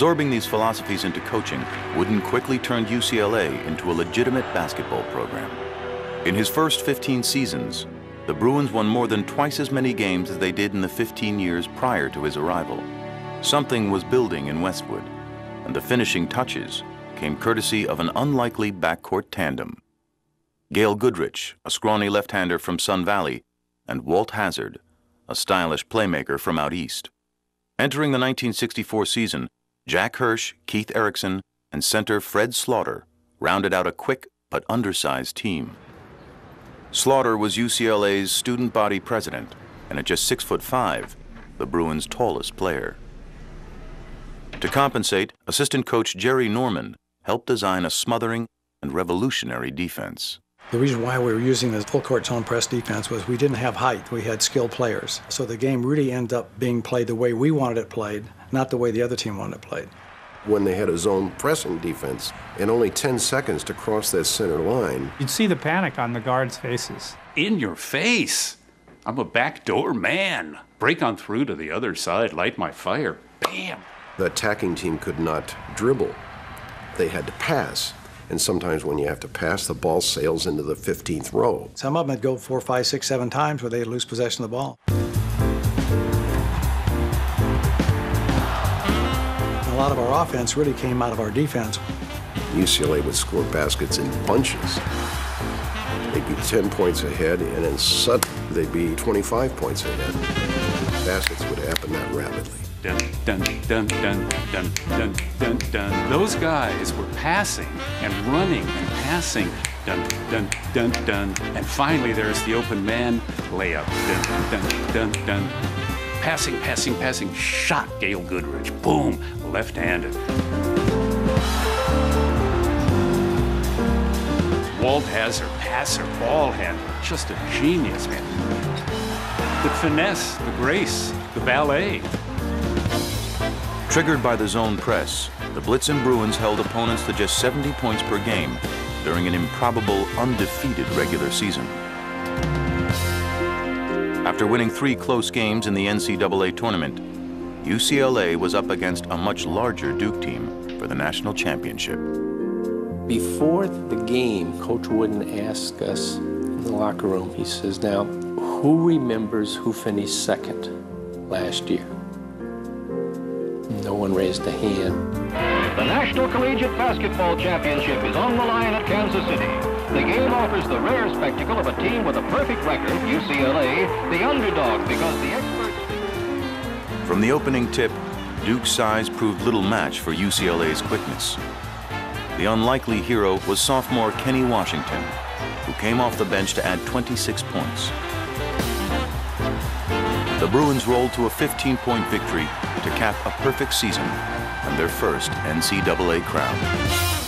Absorbing these philosophies into coaching, Wooden quickly turned UCLA into a legitimate basketball program. In his first 15 seasons, the Bruins won more than twice as many games as they did in the 15 years prior to his arrival. Something was building in Westwood, and the finishing touches came courtesy of an unlikely backcourt tandem. Gail Goodrich, a scrawny left-hander from Sun Valley, and Walt Hazzard, a stylish playmaker from out east. Entering the 1964 season, Jack Hirsch, Keith Erickson, and center Fred Slaughter rounded out a quick but undersized team. Slaughter was UCLA's student body president, and at just six foot five, the Bruins' tallest player. To compensate, assistant coach Jerry Norman helped design a smothering and revolutionary defense. The reason why we were using the full court zone press defense was we didn't have height. We had skilled players. So the game really ended up being played the way we wanted it played, not the way the other team wanted it played. When they had a zone pressing defense and only 10 seconds to cross that center line, you'd see the panic on the guards' faces. In your face! I'm a backdoor man. Break on through to the other side, light my fire. Bam! The attacking team could not dribble. They had to pass. And sometimes when you have to pass, the ball sails into the 15th row. Some of them would go four, five, six, seven times where they'd lose possession of the ball. a lot of our offense really came out of our defense. UCLA would score baskets in bunches. They'd be 10 points ahead, and then suddenly they'd be 25 points ahead. Baskets would happen that rapidly. Dun, dun, dun, dun, dun, dun, dun, dun. Those guys were passing and running and passing. Dun, dun, dun, dun. And finally, there's the open man layup. Dun, dun, dun, dun. Passing, passing, passing. Shot Gail Goodrich. Boom. Left handed. Walt Hazzard, passer, ball handler. Just a genius, man. The finesse, the grace, the ballet. Triggered by the zone press, the Blitzen Bruins held opponents to just 70 points per game during an improbable, undefeated regular season. After winning three close games in the NCAA tournament, UCLA was up against a much larger Duke team for the national championship. Before the game, Coach Wooden asked us in the locker room, he says, now, who remembers who finished second last year? No one raised a hand. The National Collegiate Basketball Championship is on the line at Kansas City. The game offers the rare spectacle of a team with a perfect record, UCLA, the underdog because the experts... From the opening tip, Duke's size proved little match for UCLA's quickness. The unlikely hero was sophomore Kenny Washington, who came off the bench to add 26 points. The Bruins rolled to a 15-point victory to cap a perfect season and their first NCAA crown.